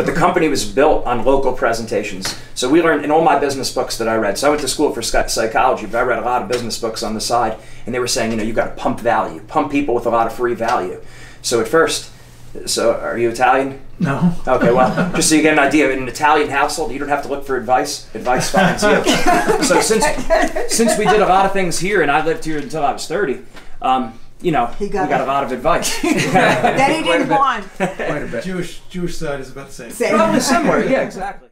But the company was built on local presentations. So we learned in all my business books that I read. So I went to school for psychology, but I read a lot of business books on the side, and they were saying, you know, you got to pump value, pump people with a lot of free value. So at first, so are you Italian? No. Okay, well, just so you get an idea, in an Italian household, you don't have to look for advice. Advice finds you. so since since we did a lot of things here, and I lived here until I was thirty, um, you know, He got we got it. a lot of advice. that he didn't want. Quite a bit. Jewish Jewish side is about the same. Say- Probably somewhere, yeah, exactly.